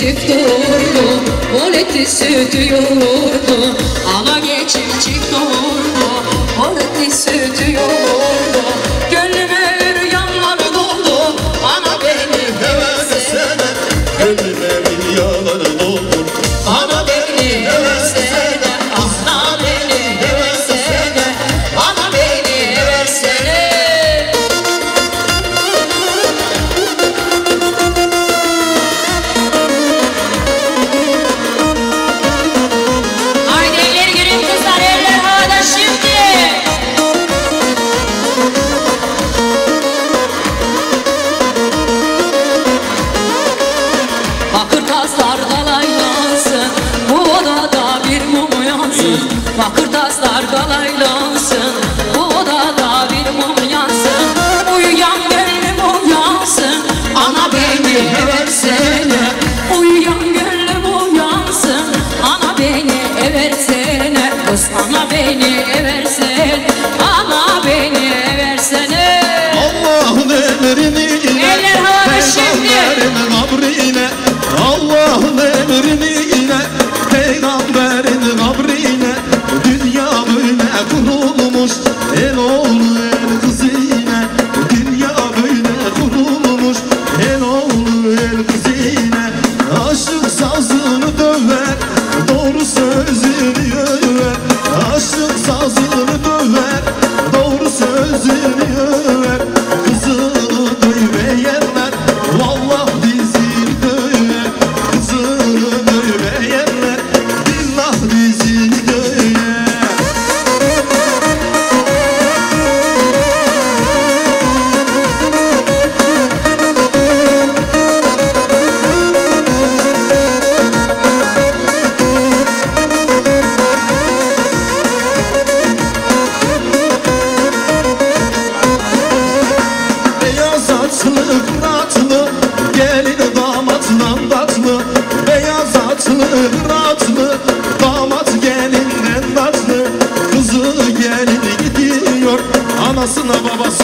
çift doğru Valeti sütüyordu Bakır taslar kalaylansın Bu odada bir mum yansın. Uyuyan gönlüm uyansın Ana beni heversen anasına babasına.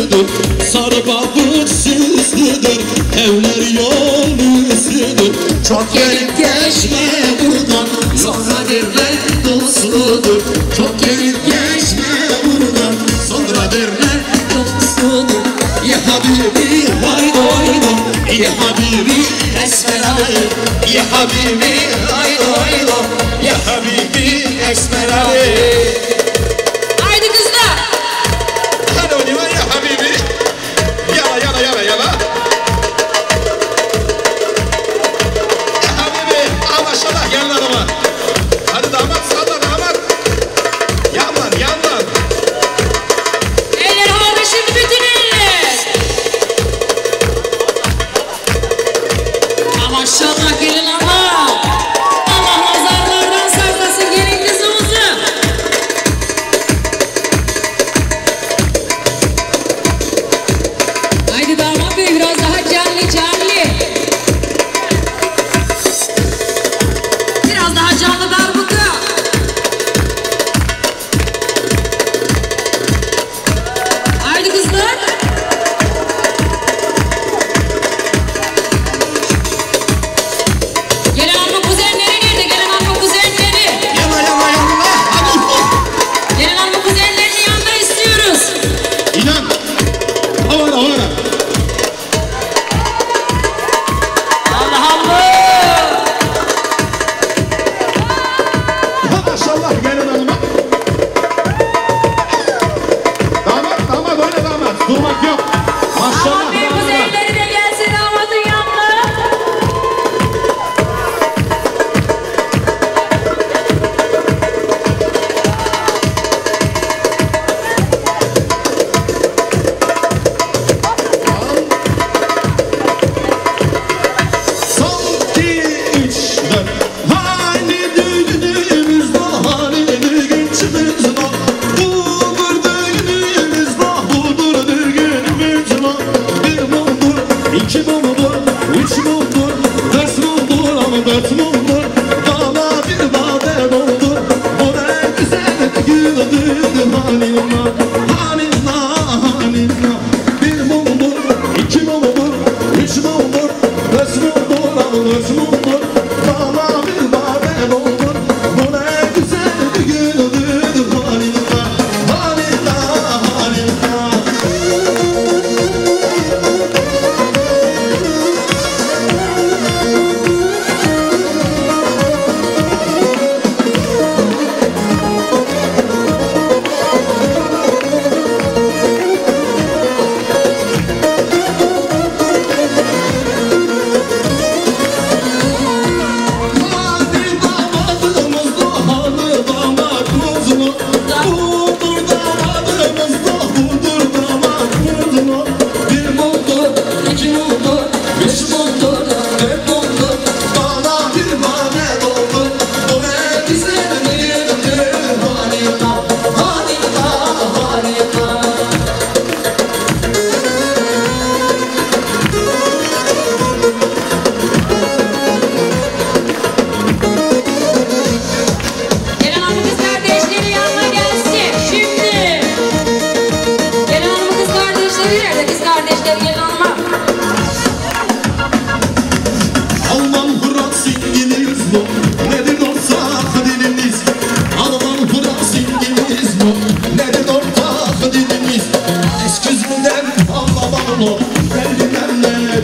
üstüdür Sarı babuk süslüdür Evler yol üstüdür Çok gelip geçme buradan Sonra derler dostludur Çok gelip geçme buradan Sonra derler dostludur Ya Habibi haydi oyna Ya Habibi esmerayı Ya Habibi haydi oyna Ya Habibi esmerayı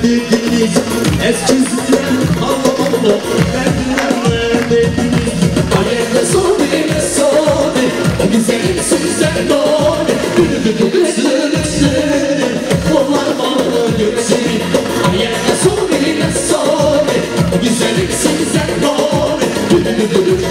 dediniz Eskisinden Allah Allah Verdiler ne dediniz Aleyhne sade sade O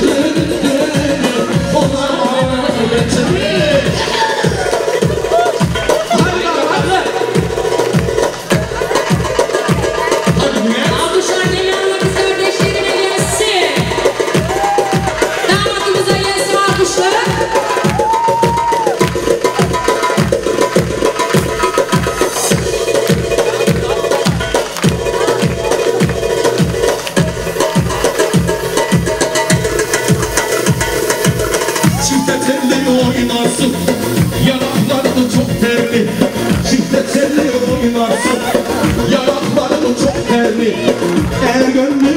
me and good me.